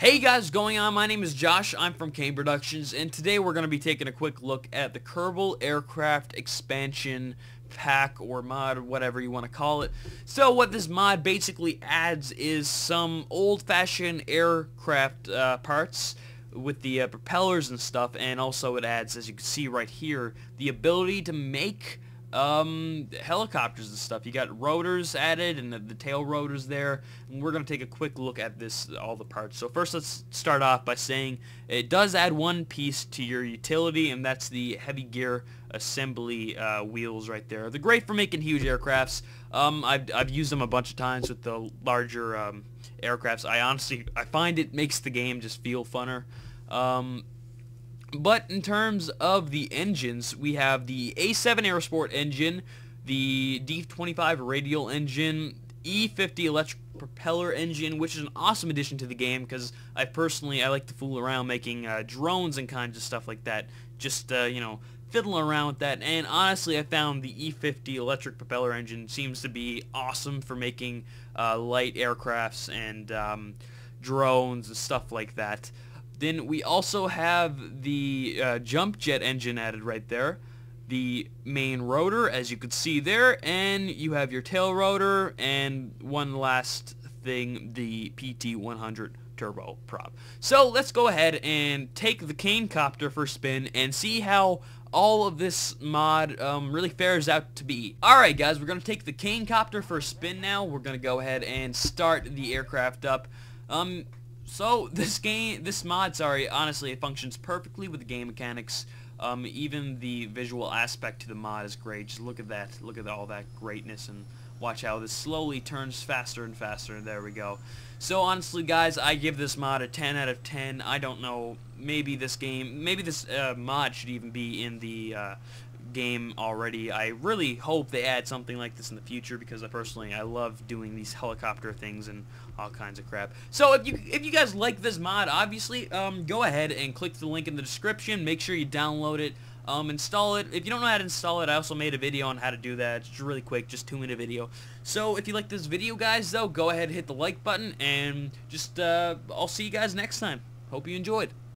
Hey guys, going on? My name is Josh. I'm from Kaned Productions, and today we're going to be taking a quick look at the Kerbal Aircraft Expansion Pack or mod, or whatever you want to call it. So what this mod basically adds is some old-fashioned aircraft uh, parts with the uh, propellers and stuff, and also it adds, as you can see right here, the ability to make um, helicopters and stuff. You got rotors added and the, the tail rotors there. And we're going to take a quick look at this, all the parts. So first let's start off by saying it does add one piece to your utility and that's the heavy gear assembly uh, wheels right there. They're great for making huge aircrafts. Um, I've, I've used them a bunch of times with the larger um, aircrafts. I honestly, I find it makes the game just feel funner. Um, but in terms of the engines, we have the A7 Aerosport engine, the D25 radial engine, E50 electric propeller engine, which is an awesome addition to the game because I personally, I like to fool around making uh, drones and kinds of stuff like that. Just, uh, you know, fiddling around with that. And honestly, I found the E50 electric propeller engine seems to be awesome for making uh, light aircrafts and um, drones and stuff like that. Then we also have the uh, jump jet engine added right there. The main rotor, as you can see there, and you have your tail rotor, and one last thing, the PT-100 turbo prop. So let's go ahead and take the Kane copter for spin and see how all of this mod um, really fares out to be. Alright guys, we're going to take the Kane copter for a spin now. We're going to go ahead and start the aircraft up. Um, so this game, this mod, sorry, honestly, it functions perfectly with the game mechanics. Um, even the visual aspect to the mod is great. Just look at that. Look at all that greatness and watch how this slowly turns faster and faster. There we go. So honestly, guys, I give this mod a 10 out of 10. I don't know. Maybe this game, maybe this uh, mod should even be in the uh, game already. I really hope they add something like this in the future because I personally I love doing these helicopter things and all kinds of crap. So if you if you guys like this mod, obviously, um, go ahead and click the link in the description. Make sure you download it. Um, install it. If you don't know how to install it, I also made a video on how to do that. It's really quick, just two minute video. So if you like this video, guys, though, go ahead hit the like button, and just uh, I'll see you guys next time. Hope you enjoyed.